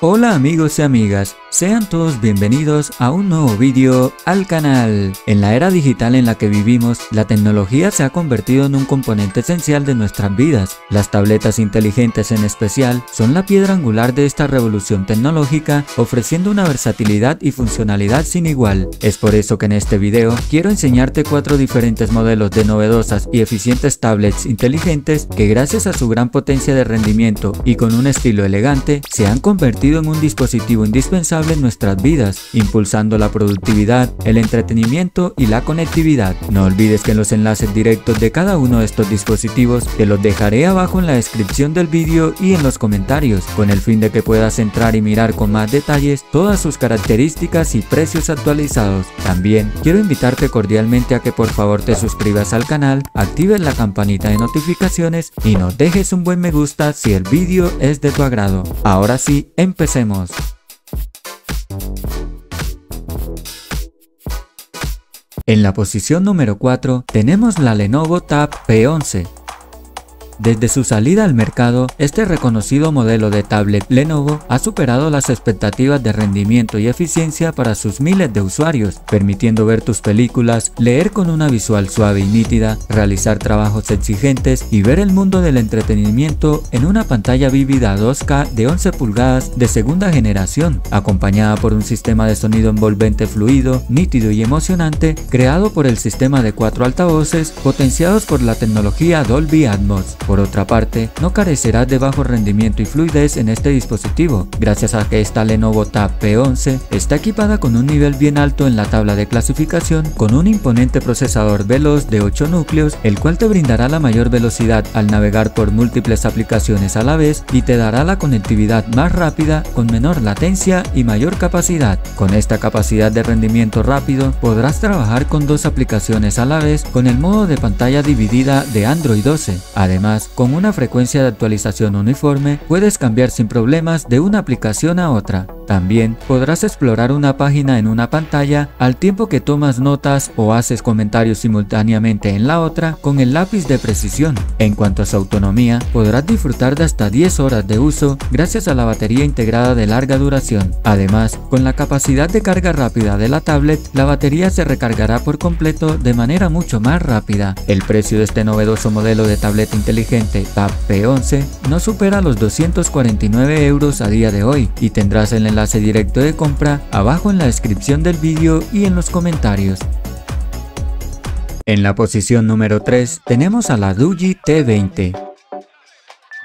Hola amigos y amigas, sean todos bienvenidos a un nuevo vídeo al canal. En la era digital en la que vivimos, la tecnología se ha convertido en un componente esencial de nuestras vidas. Las tabletas inteligentes en especial son la piedra angular de esta revolución tecnológica, ofreciendo una versatilidad y funcionalidad sin igual. Es por eso que en este video quiero enseñarte cuatro diferentes modelos de novedosas y eficientes tablets inteligentes que gracias a su gran potencia de rendimiento y con un estilo elegante se han convertido en un dispositivo indispensable en nuestras vidas, impulsando la productividad, el entretenimiento y la conectividad. No olvides que los enlaces directos de cada uno de estos dispositivos te los dejaré abajo en la descripción del vídeo y en los comentarios, con el fin de que puedas entrar y mirar con más detalles todas sus características y precios actualizados. También quiero invitarte cordialmente a que por favor te suscribas al canal, actives la campanita de notificaciones y nos dejes un buen me gusta si el vídeo es de tu agrado. Ahora sí, Empecemos. En la posición número 4 tenemos la Lenovo Tab P11, desde su salida al mercado, este reconocido modelo de tablet Lenovo ha superado las expectativas de rendimiento y eficiencia para sus miles de usuarios, permitiendo ver tus películas, leer con una visual suave y nítida, realizar trabajos exigentes y ver el mundo del entretenimiento en una pantalla vívida 2K de 11 pulgadas de segunda generación, acompañada por un sistema de sonido envolvente fluido, nítido y emocionante, creado por el sistema de cuatro altavoces potenciados por la tecnología Dolby Atmos. Por otra parte, no carecerás de bajo rendimiento y fluidez en este dispositivo, gracias a que esta Lenovo Tab P11 está equipada con un nivel bien alto en la tabla de clasificación, con un imponente procesador veloz de 8 núcleos, el cual te brindará la mayor velocidad al navegar por múltiples aplicaciones a la vez y te dará la conectividad más rápida con menor latencia y mayor capacidad. Con esta capacidad de rendimiento rápido, podrás trabajar con dos aplicaciones a la vez con el modo de pantalla dividida de Android 12. Además, con una frecuencia de actualización uniforme, puedes cambiar sin problemas de una aplicación a otra. También podrás explorar una página en una pantalla al tiempo que tomas notas o haces comentarios simultáneamente en la otra con el lápiz de precisión. En cuanto a su autonomía, podrás disfrutar de hasta 10 horas de uso gracias a la batería integrada de larga duración. Además, con la capacidad de carga rápida de la tablet, la batería se recargará por completo de manera mucho más rápida. El precio de este novedoso modelo de tableta inteligente Tab P11 no supera los 249 euros a día de hoy y tendrás el enlace directo de compra abajo en la descripción del vídeo y en los comentarios. En la posición número 3 tenemos a la Duji T20.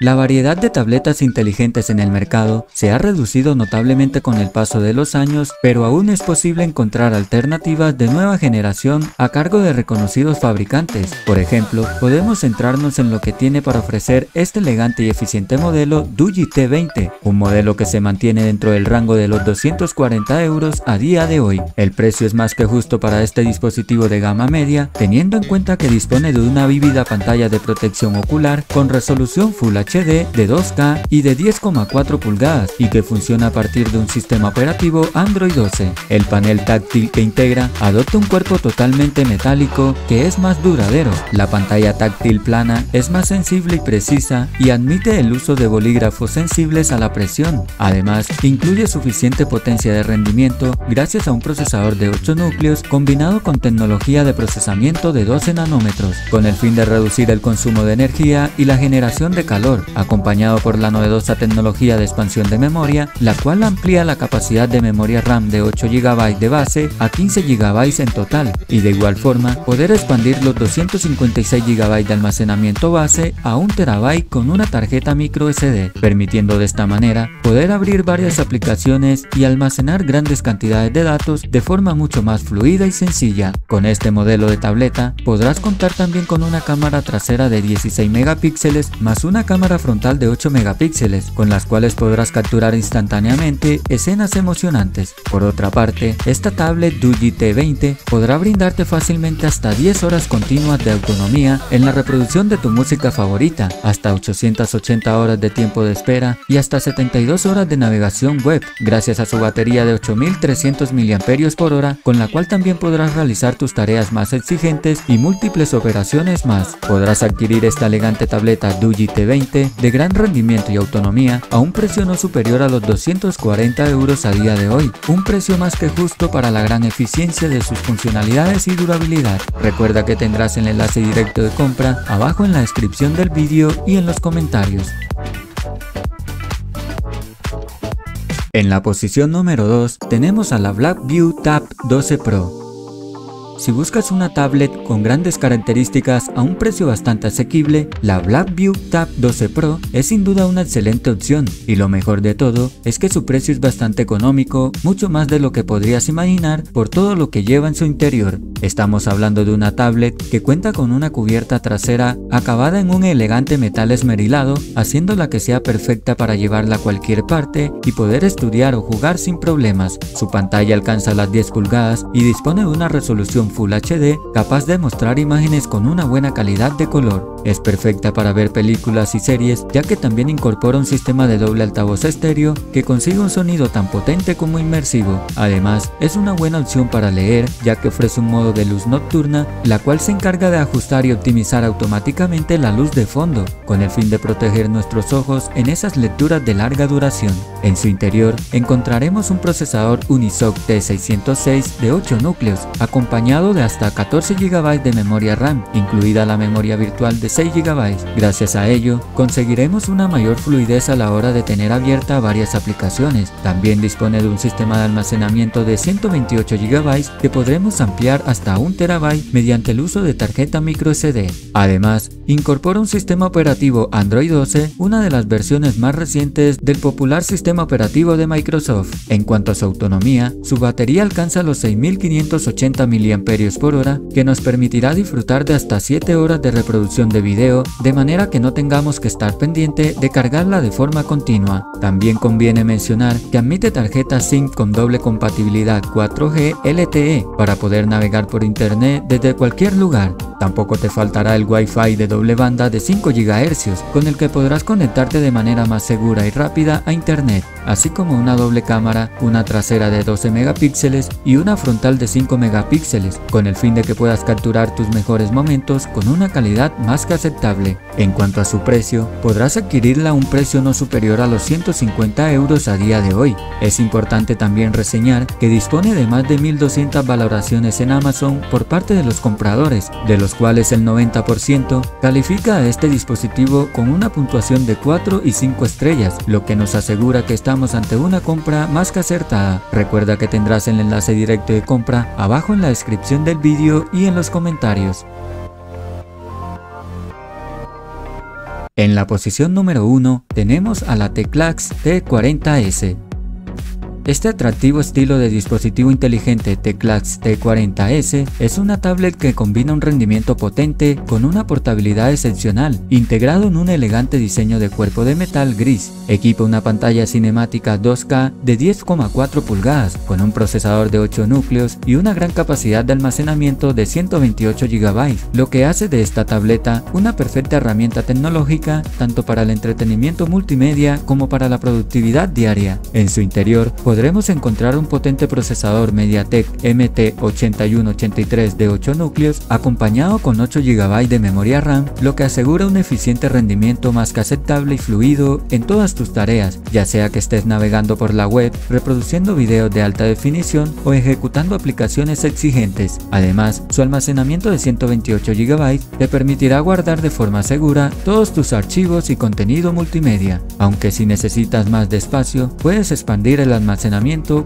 La variedad de tabletas inteligentes en el mercado se ha reducido notablemente con el paso de los años, pero aún es posible encontrar alternativas de nueva generación a cargo de reconocidos fabricantes. Por ejemplo, podemos centrarnos en lo que tiene para ofrecer este elegante y eficiente modelo Duji T20, un modelo que se mantiene dentro del rango de los 240 euros a día de hoy. El precio es más que justo para este dispositivo de gama media, teniendo en cuenta que dispone de una vívida pantalla de protección ocular con resolución Full HD de 2K y de 10,4 pulgadas y que funciona a partir de un sistema operativo Android 12. El panel táctil que integra adopta un cuerpo totalmente metálico que es más duradero. La pantalla táctil plana es más sensible y precisa y admite el uso de bolígrafos sensibles a la presión. Además, incluye suficiente potencia de rendimiento gracias a un procesador de 8 núcleos combinado con tecnología de procesamiento de 12 nanómetros, con el fin de reducir el consumo de energía y la generación de calor acompañado por la novedosa tecnología de expansión de memoria, la cual amplía la capacidad de memoria RAM de 8 GB de base a 15 GB en total, y de igual forma poder expandir los 256 GB de almacenamiento base a 1 TB con una tarjeta micro SD, permitiendo de esta manera poder abrir varias aplicaciones y almacenar grandes cantidades de datos de forma mucho más fluida y sencilla. Con este modelo de tableta podrás contar también con una cámara trasera de 16 megapíxeles más una cámara frontal de 8 megapíxeles, con las cuales podrás capturar instantáneamente escenas emocionantes. Por otra parte, esta tablet Duji T20 podrá brindarte fácilmente hasta 10 horas continuas de autonomía en la reproducción de tu música favorita, hasta 880 horas de tiempo de espera y hasta 72 horas de navegación web, gracias a su batería de 8300 mAh, con la cual también podrás realizar tus tareas más exigentes y múltiples operaciones más. Podrás adquirir esta elegante tableta Duji T20 de gran rendimiento y autonomía a un precio no superior a los 240 euros a día de hoy, un precio más que justo para la gran eficiencia de sus funcionalidades y durabilidad. Recuerda que tendrás el enlace directo de compra abajo en la descripción del vídeo y en los comentarios. En la posición número 2 tenemos a la Blackview Tab 12 Pro. Si buscas una tablet con grandes características a un precio bastante asequible, la Blackview Tab 12 Pro es sin duda una excelente opción y lo mejor de todo es que su precio es bastante económico, mucho más de lo que podrías imaginar por todo lo que lleva en su interior. Estamos hablando de una tablet que cuenta con una cubierta trasera acabada en un elegante metal esmerilado, haciéndola que sea perfecta para llevarla a cualquier parte y poder estudiar o jugar sin problemas. Su pantalla alcanza las 10 pulgadas y dispone de una resolución Full HD capaz de mostrar imágenes con una buena calidad de color. Es perfecta para ver películas y series ya que también incorpora un sistema de doble altavoz estéreo que consigue un sonido tan potente como inmersivo. Además, es una buena opción para leer ya que ofrece un modo de luz nocturna la cual se encarga de ajustar y optimizar automáticamente la luz de fondo con el fin de proteger nuestros ojos en esas lecturas de larga duración. En su interior encontraremos un procesador Unisoc T606 de 8 núcleos acompañado de hasta 14 GB de memoria RAM, incluida la memoria virtual de 6 GB. Gracias a ello, conseguiremos una mayor fluidez a la hora de tener abierta varias aplicaciones. También dispone de un sistema de almacenamiento de 128 GB que podremos ampliar hasta 1 TB mediante el uso de tarjeta microSD. Además, incorpora un sistema operativo Android 12, una de las versiones más recientes del popular sistema operativo de Microsoft. En cuanto a su autonomía, su batería alcanza los 6580 mAh que nos permitirá disfrutar de hasta 7 horas de reproducción de video de manera que no tengamos que estar pendiente de cargarla de forma continua. También conviene mencionar que admite tarjeta SIM con doble compatibilidad 4G LTE para poder navegar por internet desde cualquier lugar. Tampoco te faltará el Wi-Fi de doble banda de 5 GHz con el que podrás conectarte de manera más segura y rápida a internet, así como una doble cámara, una trasera de 12 megapíxeles y una frontal de 5 megapíxeles con el fin de que puedas capturar tus mejores momentos con una calidad más que aceptable. En cuanto a su precio, podrás adquirirla a un precio no superior a los 150 euros a día de hoy. Es importante también reseñar que dispone de más de 1200 valoraciones en Amazon por parte de los compradores, de los cuales el 90% califica a este dispositivo con una puntuación de 4 y 5 estrellas, lo que nos asegura que ante una compra más que acertada. Recuerda que tendrás el enlace directo de compra abajo en la descripción del vídeo y en los comentarios. En la posición número 1 tenemos a la Teclax T40S. Este atractivo estilo de dispositivo inteligente Teclax T40S es una tablet que combina un rendimiento potente con una portabilidad excepcional, integrado en un elegante diseño de cuerpo de metal gris. Equipa una pantalla cinemática 2K de 10,4 pulgadas, con un procesador de 8 núcleos y una gran capacidad de almacenamiento de 128 GB, lo que hace de esta tableta una perfecta herramienta tecnológica tanto para el entretenimiento multimedia como para la productividad diaria. En su interior, podremos encontrar un potente procesador MediaTek MT8183 de 8 núcleos acompañado con 8 GB de memoria RAM, lo que asegura un eficiente rendimiento más que aceptable y fluido en todas tus tareas, ya sea que estés navegando por la web, reproduciendo videos de alta definición o ejecutando aplicaciones exigentes. Además, su almacenamiento de 128 GB te permitirá guardar de forma segura todos tus archivos y contenido multimedia, aunque si necesitas más espacio, puedes expandir el almacenamiento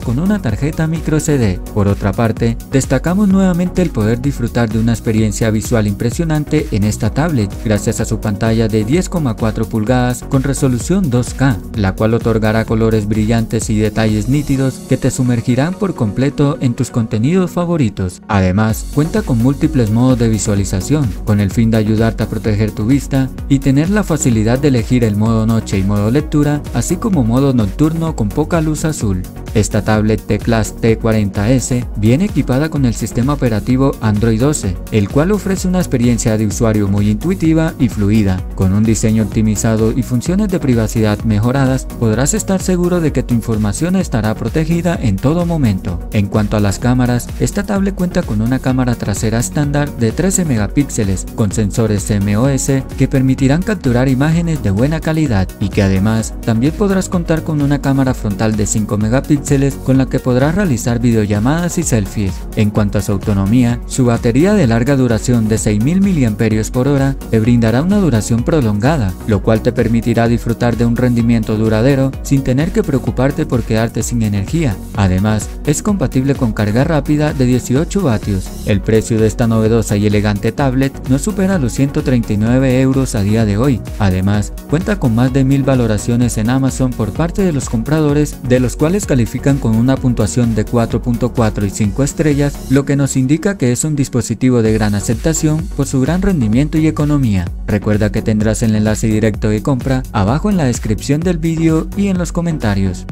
con una tarjeta micro CD. Por otra parte, destacamos nuevamente el poder disfrutar de una experiencia visual impresionante en esta tablet, gracias a su pantalla de 10,4 pulgadas con resolución 2K, la cual otorgará colores brillantes y detalles nítidos que te sumergirán por completo en tus contenidos favoritos. Además, cuenta con múltiples modos de visualización, con el fin de ayudarte a proteger tu vista y tener la facilidad de elegir el modo noche y modo lectura, así como modo nocturno con poca luz azul. Esta tablet T-Class T40S viene equipada con el sistema operativo Android 12, el cual ofrece una experiencia de usuario muy intuitiva y fluida. Con un diseño optimizado y funciones de privacidad mejoradas, podrás estar seguro de que tu información estará protegida en todo momento. En cuanto a las cámaras, esta tablet cuenta con una cámara trasera estándar de 13 megapíxeles con sensores MOS que permitirán capturar imágenes de buena calidad y que además también podrás contar con una cámara frontal de 5 megapíxeles con la que podrás realizar videollamadas y selfies. En cuanto a su autonomía, su batería de larga duración de 6000 mAh te brindará una duración prolongada, lo cual te permitirá disfrutar de un rendimiento duradero sin tener que preocuparte por quedarte sin energía. Además, es compatible con carga rápida de 18 vatios. El precio de esta novedosa y elegante tablet no supera los 139 euros a día de hoy. Además, cuenta con más de mil valoraciones en Amazon por parte de los compradores, de los cuales califican con una puntuación de 4.4 y 5 estrellas, lo que nos indica que es un dispositivo de gran aceptación por su gran rendimiento y economía. Recuerda que tendrás el enlace directo de compra abajo en la descripción del vídeo y en los comentarios.